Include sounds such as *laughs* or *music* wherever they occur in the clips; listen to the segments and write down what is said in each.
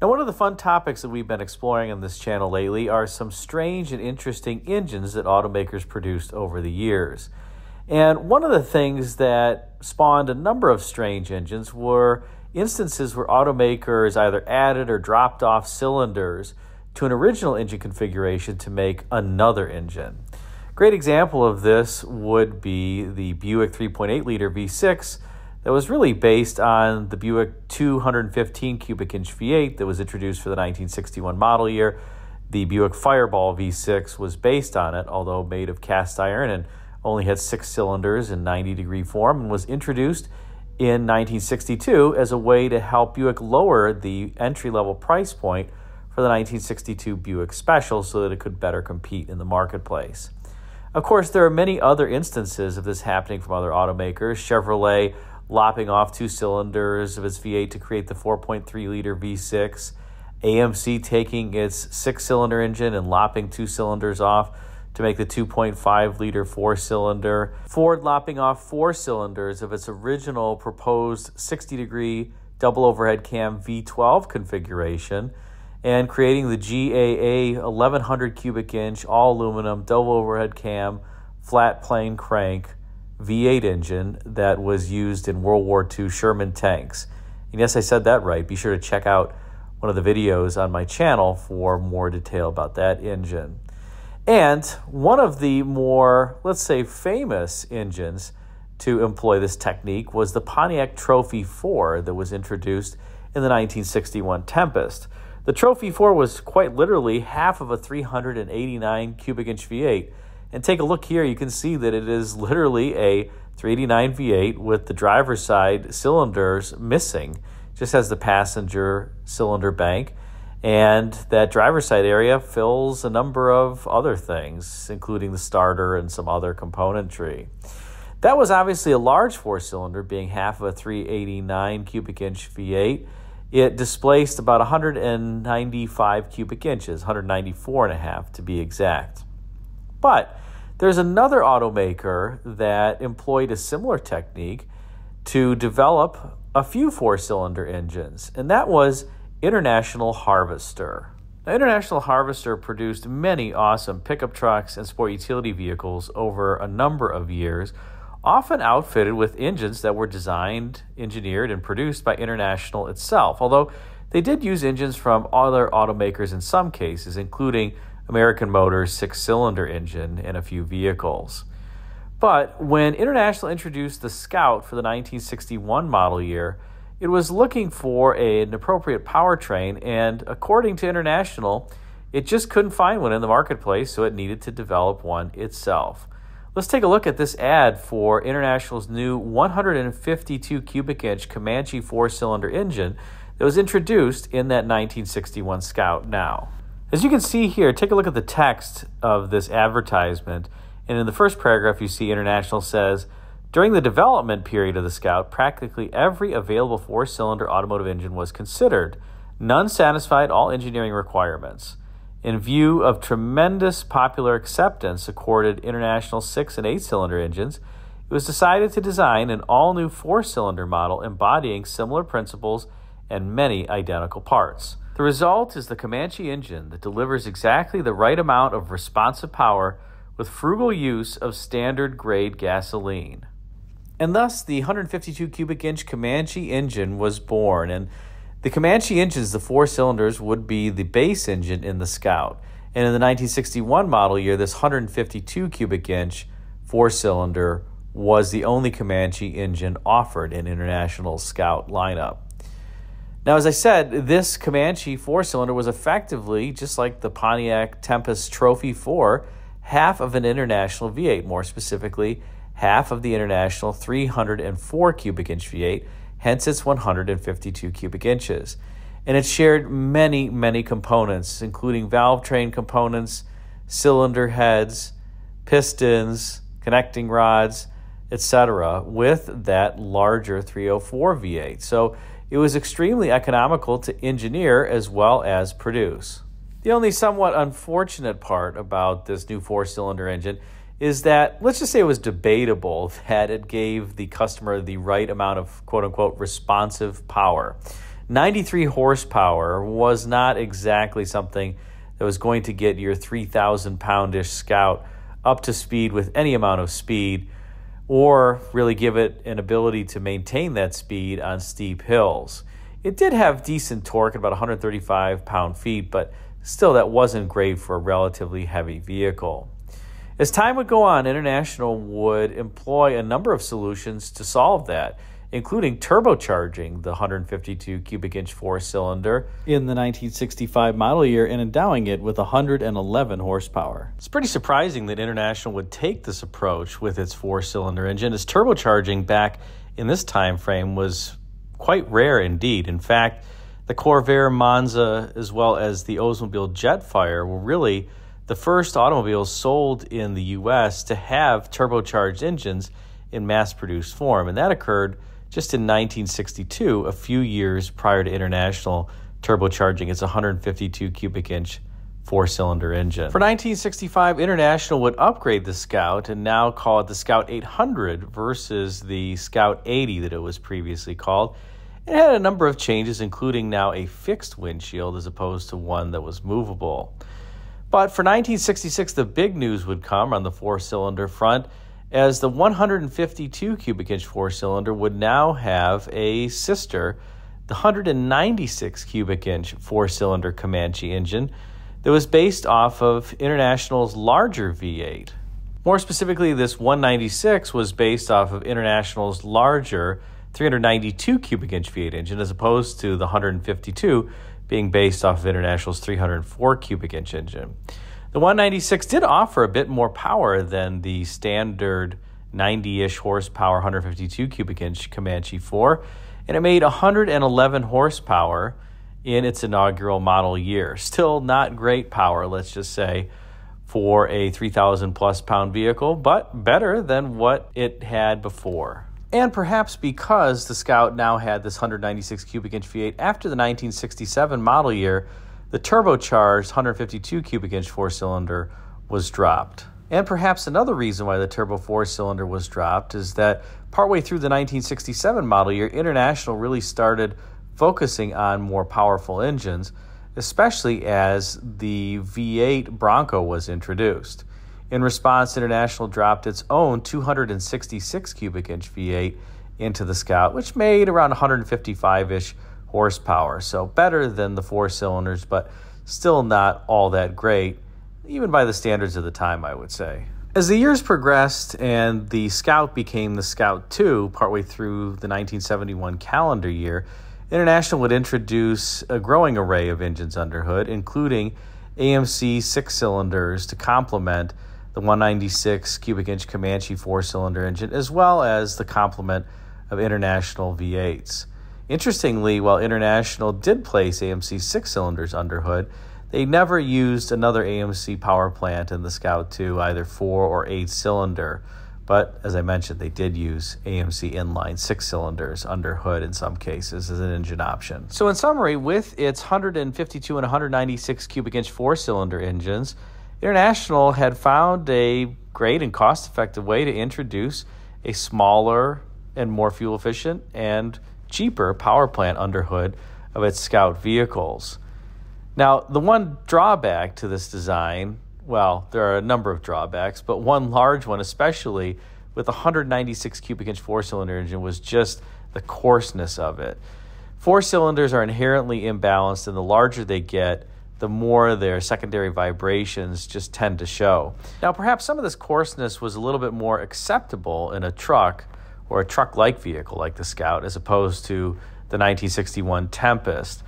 Now, one of the fun topics that we've been exploring on this channel lately are some strange and interesting engines that automakers produced over the years. And one of the things that spawned a number of strange engines were instances where automakers either added or dropped off cylinders to an original engine configuration to make another engine. Great example of this would be the Buick 3.8 liter V6 that was really based on the Buick 215 cubic inch V8 that was introduced for the 1961 model year. The Buick Fireball V6 was based on it, although made of cast iron and only had six cylinders in 90 degree form and was introduced in 1962 as a way to help Buick lower the entry level price point for the 1962 Buick Special so that it could better compete in the marketplace. Of course, there are many other instances of this happening from other automakers. Chevrolet lopping off two cylinders of its V8 to create the 4.3 liter V6. AMC taking its six cylinder engine and lopping two cylinders off to make the 2.5 liter four cylinder. Ford lopping off four cylinders of its original proposed 60 degree double overhead cam V12 configuration and creating the GAA 1100 cubic inch all aluminum double overhead cam flat plane crank V8 engine that was used in World War II Sherman tanks. And yes, I said that right. Be sure to check out one of the videos on my channel for more detail about that engine. And one of the more, let's say, famous engines to employ this technique was the Pontiac Trophy 4 that was introduced in the 1961 Tempest. The Trophy 4 was quite literally half of a 389 cubic inch V8. And take a look here, you can see that it is literally a 389 V8 with the driver's side cylinders missing, just has the passenger cylinder bank. And that driver's side area fills a number of other things, including the starter and some other componentry. That was obviously a large four cylinder, being half of a 389 cubic inch V8 it displaced about 195 cubic inches, 194 and a half to be exact. But there's another automaker that employed a similar technique to develop a few four cylinder engines, and that was International Harvester. Now, International Harvester produced many awesome pickup trucks and sport utility vehicles over a number of years often outfitted with engines that were designed, engineered, and produced by International itself, although they did use engines from other automakers in some cases, including American Motors' six cylinder engine in a few vehicles. But when International introduced the Scout for the 1961 model year, it was looking for a, an appropriate powertrain, and according to International, it just couldn't find one in the marketplace, so it needed to develop one itself. Let's take a look at this ad for International's new 152 cubic inch Comanche four cylinder engine that was introduced in that 1961 Scout now. As you can see here, take a look at the text of this advertisement. And in the first paragraph, you see International says, during the development period of the Scout, practically every available four cylinder automotive engine was considered. None satisfied all engineering requirements. In view of tremendous popular acceptance accorded International six and eight cylinder engines, it was decided to design an all new four cylinder model embodying similar principles and many identical parts. The result is the Comanche engine that delivers exactly the right amount of responsive power with frugal use of standard grade gasoline. And thus, the 152 cubic inch Comanche engine was born. And the Comanche engines, the four cylinders, would be the base engine in the Scout. And in the 1961 model year, this 152 cubic inch four cylinder was the only Comanche engine offered in International Scout lineup. Now, as I said, this Comanche four cylinder was effectively, just like the Pontiac Tempest Trophy 4, half of an International V8, more specifically, half of the International 304 cubic inch V8 hence its 152 cubic inches. And it shared many, many components, including valve train components, cylinder heads, pistons, connecting rods, etc., with that larger 304 V8. So it was extremely economical to engineer as well as produce. The only somewhat unfortunate part about this new four cylinder engine is that let's just say it was debatable *laughs* that it gave the customer the right amount of quote unquote responsive power. 93 horsepower was not exactly something that was going to get your 3,000 poundish Scout up to speed with any amount of speed or really give it an ability to maintain that speed on steep hills. It did have decent torque at about 135 pound feet, but still, that wasn't great for a relatively heavy vehicle. As time would go on, International would employ a number of solutions to solve that, including turbocharging the 152 cubic inch four cylinder in the 1965 model year and endowing it with 111 horsepower. It's pretty surprising that International would take this approach with its four cylinder engine, as turbocharging back in this time frame was quite rare indeed. In fact, the Corvair Monza as well as the Oldsmobile Jetfire were really the first automobiles sold in the US to have turbocharged engines in mass produced form. And that occurred just in 1962, a few years prior to International turbocharging its 152 cubic inch four cylinder engine. For 1965, International would upgrade the Scout and now call it the Scout 800 versus the Scout 80 that it was previously called. It had a number of changes, including now a fixed windshield as opposed to one that was movable. But for 1966, the big news would come on the four cylinder front as the 152 cubic inch four cylinder would now have a sister, the 196 cubic inch four cylinder Comanche engine that was based off of International's larger V8. More specifically, this 196 was based off of International's larger 392 cubic inch V8 engine as opposed to the 152 being based off of International's 304 cubic inch engine. The 196 did offer a bit more power than the standard 90 ish horsepower 152 cubic inch Comanche 4, and it made 111 horsepower in its inaugural model year. *laughs* Still not great power, let's just say, for a 3,000 plus pound vehicle, but better than what it had before. And perhaps because the Scout now had this 196 cubic inch V8 after the 1967 model year, the turbocharged 152 cubic inch four cylinder was dropped. And perhaps another reason why the turbo four cylinder was dropped is that partway through the 1967 model year, International really started focusing on more powerful engines, especially as the V8 Bronco was introduced. In response, International dropped its own 266 cubic inch V8 into the Scout, which made around 155 ish horsepower. So better than the four cylinders, but still not all that great, even by the standards of the time, I would say. As the years progressed and the Scout became the Scout 2 partway through the 1971 calendar year, International would introduce a growing array of engines under hood, including AMC six cylinders to complement the 196 cubic inch Comanche four cylinder engine, as well as the complement of International V8s. Interestingly, while International did place AMC six cylinders under hood, they never used another AMC power plant in the Scout 2, either four or eight cylinder. But as I mentioned, they did use AMC inline six cylinders under hood in some cases as an engine option. So, in summary, with its 152 and 196 cubic inch four cylinder engines, International had found a great and cost effective way to introduce a smaller and more fuel efficient and cheaper power plant under hood of its Scout vehicles. Now, the one drawback to this design, well, there are a number of drawbacks, but one large one, especially with a 196 cubic inch four cylinder engine, was just the coarseness of it. Four cylinders are inherently imbalanced, and the larger they get, the more their secondary vibrations just tend to show. Now, perhaps some of this coarseness was a little bit more acceptable in a truck or a truck like vehicle like the Scout as opposed to the 1961 Tempest.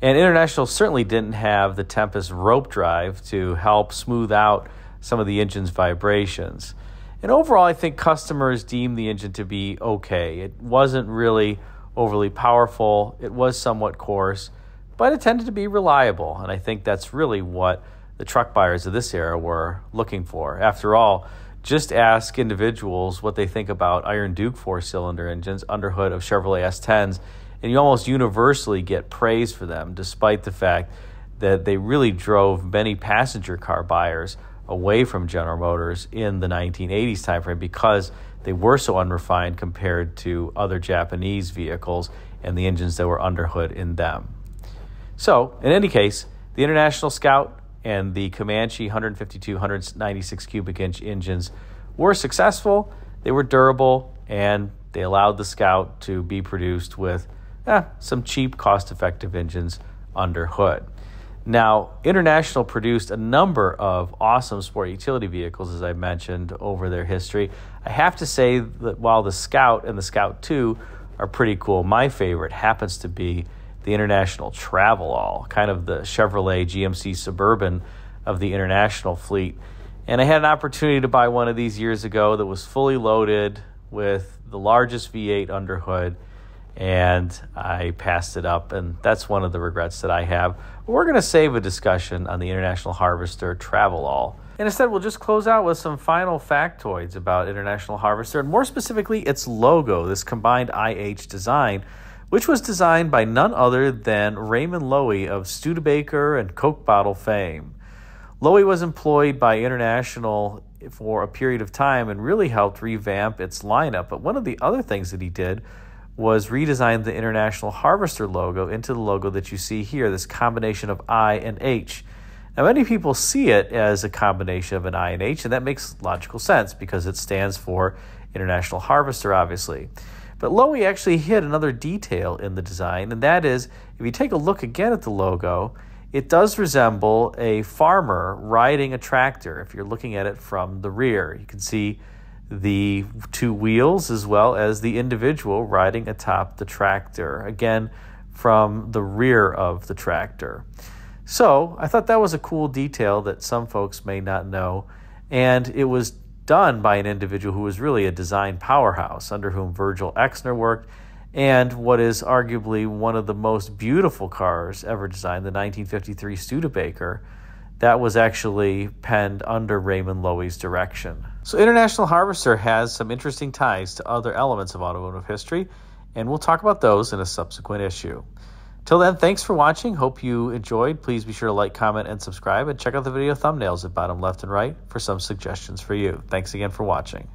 And International certainly didn't have the Tempest rope drive to help smooth out some of the engine's vibrations. And overall, I think customers deemed the engine to be okay. It wasn't really overly powerful, it was somewhat coarse but it tended to be reliable. And I think that's really what the truck buyers of this era were looking for. After all, just ask individuals what they think about Iron Duke four cylinder engines under hood of Chevrolet S10s, and you almost universally get praise for them, despite the fact that they really drove many passenger car buyers away from General Motors in the 1980s timeframe because they were so unrefined compared to other Japanese vehicles and the engines that were under hood in them. So, in any case, the International Scout and the Comanche 152 196 cubic inch engines were successful, they were durable, and they allowed the Scout to be produced with eh, some cheap, cost effective engines under hood. Now, International produced a number of awesome sport utility vehicles, as I mentioned, over their history. I have to say that while the Scout and the Scout 2 are pretty cool, my favorite happens to be the International Travelall, kind of the Chevrolet GMC Suburban of the International fleet. And I had an opportunity to buy one of these years ago that was fully loaded with the largest V8 underhood and I passed it up, and that's one of the regrets that I have. We're going to save a discussion on the International Harvester Travelall. And instead, we'll just close out with some final factoids about International Harvester, and more specifically, its logo, this combined IH design, which was designed by none other than Raymond Loewy of Studebaker and Coke bottle fame. Loewy was employed by International for a period of time and really helped revamp its lineup. But one of the other things that he did was redesign the International Harvester logo into the logo that you see here, this combination of I and H. Now, many people see it as a combination of an I and H, and that makes logical sense because it stands for International Harvester, obviously. But Loewy actually hit another detail in the design, and that is if you take a look again at the logo, it does resemble a farmer riding a tractor if you're looking at it from the rear. You can see the two wheels as well as the individual riding atop the tractor, again from the rear of the tractor. So I thought that was a cool detail that some folks may not know, and it was done by an individual who was really a design powerhouse under whom Virgil Exner worked, and what is arguably one of the most beautiful cars ever designed, the 1953 Studebaker that was actually penned under Raymond Loewy's direction. So, International Harvester has some interesting ties to other elements of automotive history, and we'll talk about those in a subsequent issue. Till then, thanks for watching. Hope you enjoyed. Please be sure to like, comment, and subscribe, and check out the video thumbnails at bottom left and right for some suggestions for you. Thanks again for watching.